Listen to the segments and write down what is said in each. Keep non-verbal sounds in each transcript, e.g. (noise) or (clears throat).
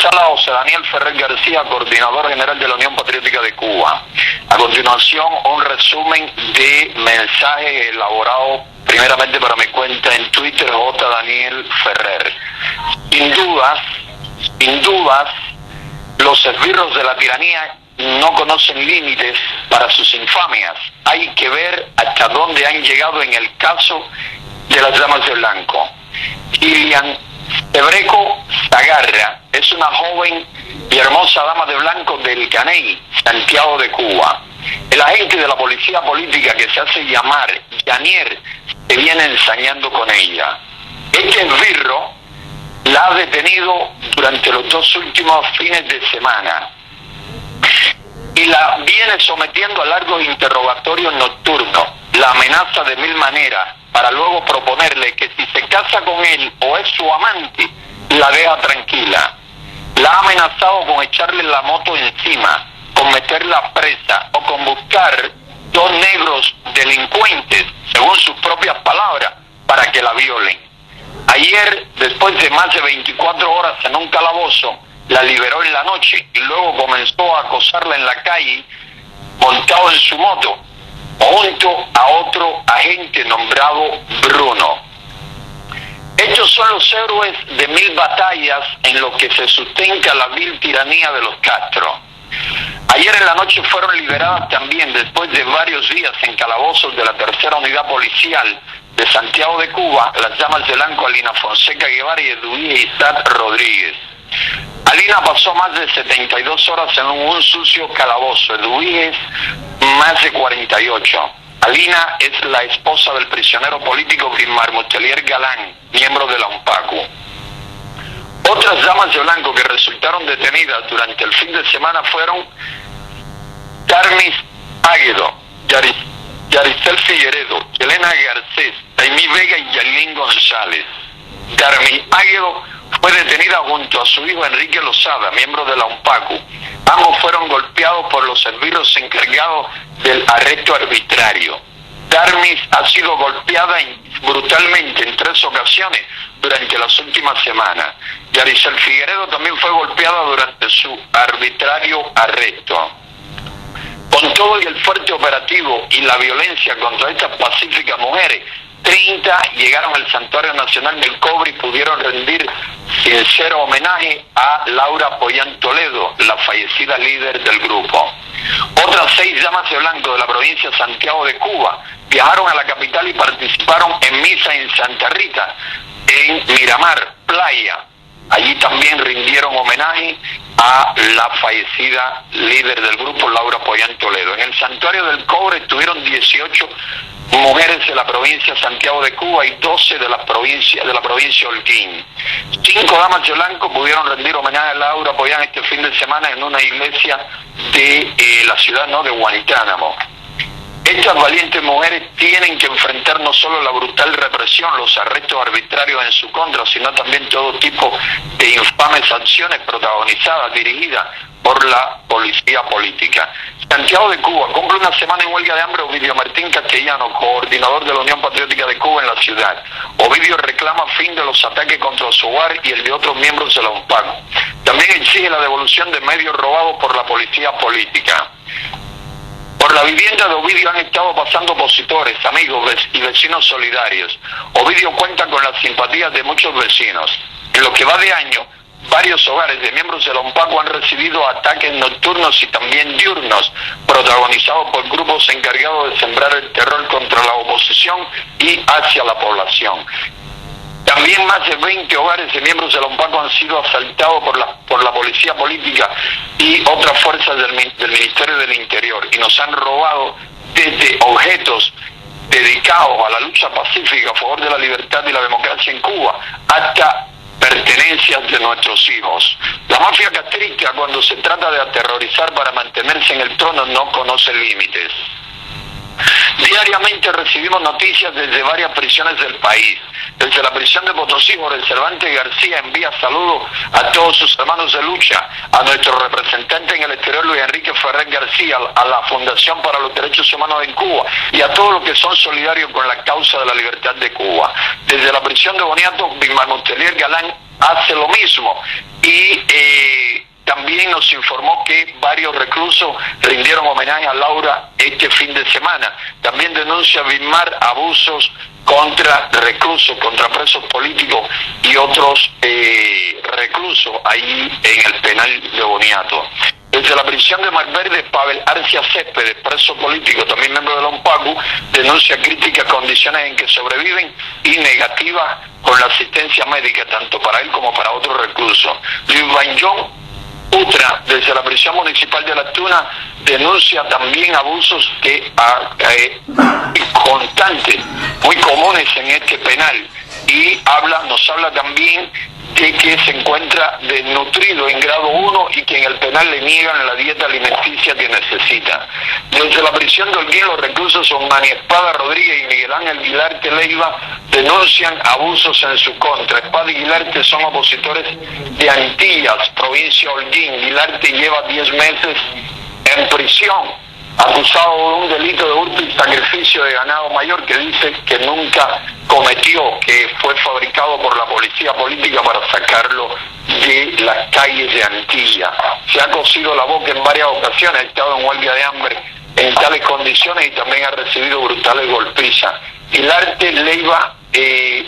Sala José Daniel Ferrer García, coordinador general de la Unión Patriótica de Cuba. A continuación, un resumen de mensajes elaborados primeramente para mi cuenta en Twitter, J. Daniel Ferrer. Sin dudas, sin dudas, los esbirros de la tiranía no conocen límites para sus infamias. Hay que ver hasta dónde han llegado en el caso de las damas de blanco. Kilian Ebreco Zagarra es una joven y hermosa dama de blanco del Caney, Santiago de Cuba. El agente de la policía política que se hace llamar Yanier se viene ensañando con ella. Este esbirro la ha detenido durante los dos últimos fines de semana y la viene sometiendo a largos interrogatorios nocturnos, la amenaza de mil maneras, para luego proponerle que si se casa con él o es su amante, la deja tranquila. Ha amenazado con echarle la moto encima, con meterla presa o con buscar dos negros delincuentes, según sus propias palabras, para que la violen. Ayer, después de más de 24 horas en un calabozo, la liberó en la noche y luego comenzó a acosarla en la calle montado en su moto junto a otro agente nombrado Bruno. Estos son los héroes de mil batallas en los que se sustenta la vil tiranía de los Castro. Ayer en la noche fueron liberadas también, después de varios días en calabozos de la tercera unidad policial de Santiago de Cuba, las llamas de blanco Alina Fonseca Guevara y Eduí Isaac Rodríguez. Alina pasó más de 72 horas en un sucio calabozo, Eduíguez más de 48. Alina es la esposa del prisionero político Grimar Mutelier Galán, miembro de la UNPACU. Otras damas de blanco que resultaron detenidas durante el fin de semana fueron Carmis Águedo, Yaricel Figueredo, Elena Garcés, Taimí Vega y Yalín González. Carmen Águedo fue detenida junto a su hijo Enrique Lozada, miembro de la UNPACU. Ambos fueron golpeados por los servicios encargados del arresto arbitrario. Darmis ha sido golpeada brutalmente en tres ocasiones durante las últimas semanas. Yaricel Figueredo también fue golpeada durante su arbitrario arresto. Con todo el fuerte operativo y la violencia contra estas pacíficas mujeres, 30 llegaron al Santuario Nacional del Cobre y pudieron rendir sincero homenaje a Laura Poyán Toledo, la fallecida líder del grupo. Otras seis damas de blanco de la provincia de Santiago de Cuba viajaron a la capital y participaron en misa en Santa Rita, en Miramar, Playa. Allí también rindieron homenaje a la fallecida líder del grupo, Laura Poyán Toledo. En el Santuario del Cobre estuvieron 18 mujeres de la provincia de Santiago de Cuba y 12 de la provincia de la provincia Holguín. Cinco damas de blanco pudieron rendir homenaje a Laura Poyán este fin de semana en una iglesia de eh, la ciudad ¿no? de Guantánamo. Estas valientes mujeres tienen que enfrentar no solo la brutal represión, los arrestos arbitrarios en su contra, sino también todo tipo de infames acciones protagonizadas, dirigidas por la policía política. Santiago de Cuba cumple una semana en huelga de hambre Ovidio Martín Castellano, coordinador de la Unión Patriótica de Cuba en la ciudad. Ovidio reclama fin de los ataques contra hogar y el de otros miembros de la UNPAC. También exige la devolución de medios robados por la policía política. Por la vivienda de Ovidio han estado pasando opositores, amigos y vecinos solidarios. Ovidio cuenta con las simpatías de muchos vecinos. En lo que va de año, varios hogares de miembros de la UNPACO han recibido ataques nocturnos y también diurnos, protagonizados por grupos encargados de sembrar el terror contra la oposición y hacia la población. También más de 20 hogares de miembros de la han sido asaltados por la, por la policía política y otras fuerzas del, del Ministerio del Interior y nos han robado desde objetos dedicados a la lucha pacífica a favor de la libertad y la democracia en Cuba hasta pertenencias de nuestros hijos. La mafia castrica cuando se trata de aterrorizar para mantenerse en el trono no conoce límites. Diariamente recibimos noticias desde varias prisiones del país. Desde la prisión de Potosí, Jorge Cervantes García envía saludos a todos sus hermanos de lucha, a nuestro representante en el exterior Luis Enrique Ferrer García, a la Fundación para los Derechos Humanos en Cuba y a todos los que son solidarios con la causa de la libertad de Cuba. Desde la prisión de Boniato, Bismarck Galán hace lo mismo y eh, también nos informó que varios reclusos rindieron homenaje a Laura este fin de semana. También denuncia Vilmar abusos contra reclusos, contra presos políticos y otros eh, reclusos ahí en el penal de Boniato. Desde la prisión de Marverde, Pavel Arcia Céspedes, preso político, también miembro de la UNPACU, denuncia críticas condiciones en que sobreviven y negativas con la asistencia médica, tanto para él como para otros reclusos. Luis Bañón Utra, desde la prisión municipal de La Tuna, denuncia también abusos que a, eh, constantes, muy comunes en este penal. Y habla, nos habla también de que se encuentra desnutrido en grado 1 y que en el penal le niegan la dieta alimenticia que necesita. Desde la prisión de Holguín, los reclusos son Mani Espada Rodríguez y Miguel Ángel Guilarte Leiva denuncian abusos en su contra. Espada y Guilarte son opositores de Antillas, provincia Holguín. Guilarte lleva 10 meses en prisión acusado de un delito de hurto y sacrificio de ganado mayor que dice que nunca cometió, que fue fabricado por la policía política para sacarlo de las calles de Antilla. Se ha cosido la boca en varias ocasiones, ha estado en huelga de hambre en tales condiciones y también ha recibido brutales golpizas. El arte Leiva eh,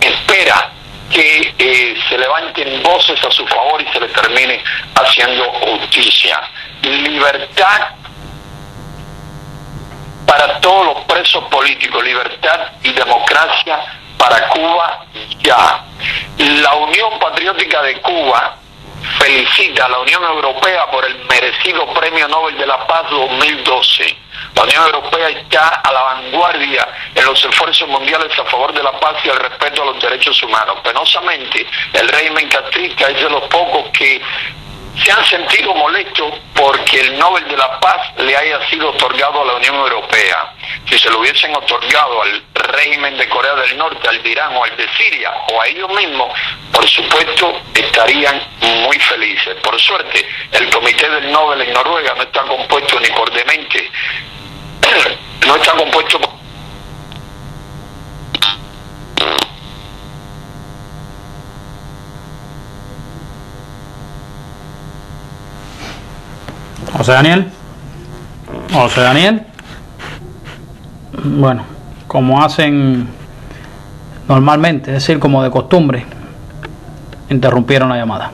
espera que eh, se levanten voces a su favor y se le termine haciendo justicia. Libertad para todos los presos políticos, libertad y democracia para Cuba ya. La Unión Patriótica de Cuba felicita a la Unión Europea por el merecido Premio Nobel de la Paz 2012. La Unión Europea está a la vanguardia en los esfuerzos mundiales a favor de la paz y el respeto a los derechos humanos. Penosamente, el régimen castrista es de los pocos que se han sentido molestos porque el Nobel de la Paz le haya sido otorgado a la Unión Europea. Si se lo hubiesen otorgado al régimen de Corea del Norte, al de Irán o al de Siria o a ellos mismos, por supuesto estarían muy felices. Por suerte, el Comité del Nobel en Noruega no está compuesto ni por demente, (clears throat) no está compuesto por José Daniel. José Daniel. Bueno, como hacen normalmente, es decir, como de costumbre, interrumpieron la llamada.